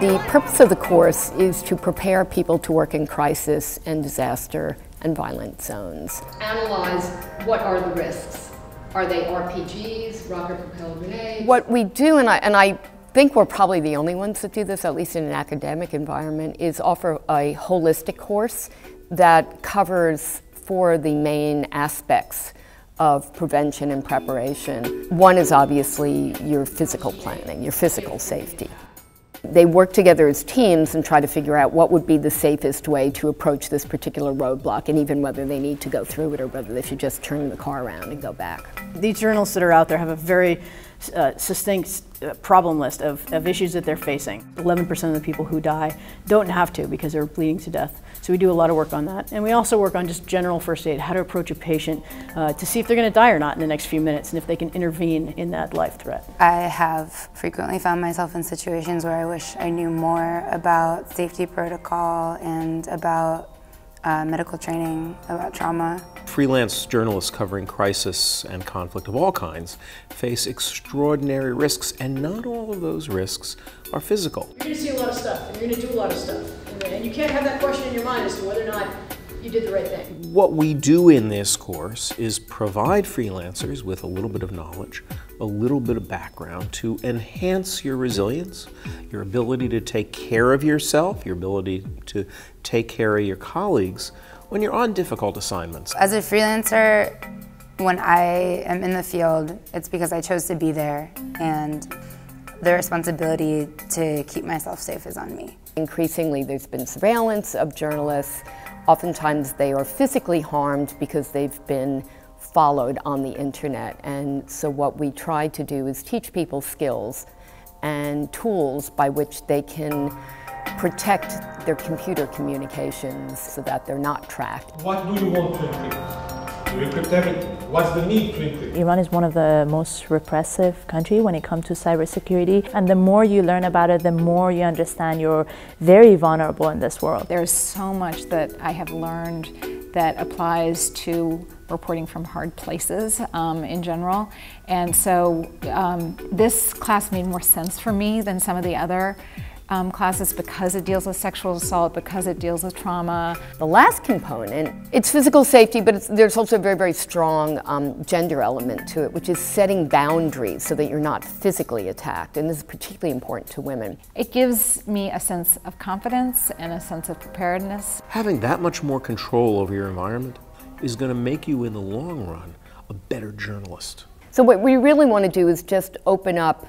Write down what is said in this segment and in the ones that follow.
The purpose of the course is to prepare people to work in crisis and disaster and violent zones. Analyze what are the risks. Are they RPGs, rocket propelled grenades? What we do, and I, and I think we're probably the only ones that do this, at least in an academic environment, is offer a holistic course that covers four of the main aspects of prevention and preparation. One is obviously your physical planning, your physical safety. They work together as teams and try to figure out what would be the safest way to approach this particular roadblock and even whether they need to go through it or whether they should just turn the car around and go back. These journals that are out there have a very uh, succinct problem list of, of issues that they're facing. 11% of the people who die don't have to because they're bleeding to death. So we do a lot of work on that. And we also work on just general first aid, how to approach a patient uh, to see if they're going to die or not in the next few minutes and if they can intervene in that life threat. I have frequently found myself in situations where I wish I knew more about safety protocol and about uh, medical training about trauma. Freelance journalists covering crisis and conflict of all kinds face extraordinary risks, and not all of those risks are physical. You're going to see a lot of stuff, and you're going to do a lot of stuff. And you can't have that question in your mind as to whether or not you did the right thing. What we do in this course is provide freelancers with a little bit of knowledge, a little bit of background to enhance your resilience, your ability to take care of yourself, your ability to take care of your colleagues when you're on difficult assignments. As a freelancer, when I am in the field, it's because I chose to be there and the responsibility to keep myself safe is on me. Increasingly, there's been surveillance of journalists. Oftentimes, they are physically harmed because they've been followed on the internet. And so, what we try to do is teach people skills and tools by which they can protect their computer communications so that they're not tracked. What do you want to? Do you encrypt everything? What's the need to encrypt? Iran is one of the most repressive countries when it comes to cybersecurity. And the more you learn about it, the more you understand you're very vulnerable in this world. There's so much that I have learned that applies to reporting from hard places um, in general. And so um, this class made more sense for me than some of the other um, classes because it deals with sexual assault, because it deals with trauma. The last component, it's physical safety, but there's also a very, very strong um, gender element to it, which is setting boundaries so that you're not physically attacked. And this is particularly important to women. It gives me a sense of confidence and a sense of preparedness. Having that much more control over your environment is going to make you, in the long run, a better journalist. So what we really want to do is just open up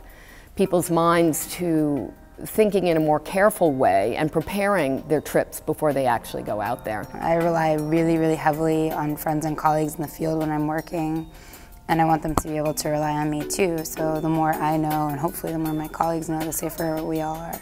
people's minds to thinking in a more careful way and preparing their trips before they actually go out there. I rely really, really heavily on friends and colleagues in the field when I'm working, and I want them to be able to rely on me too. So the more I know, and hopefully the more my colleagues know, the safer we all are.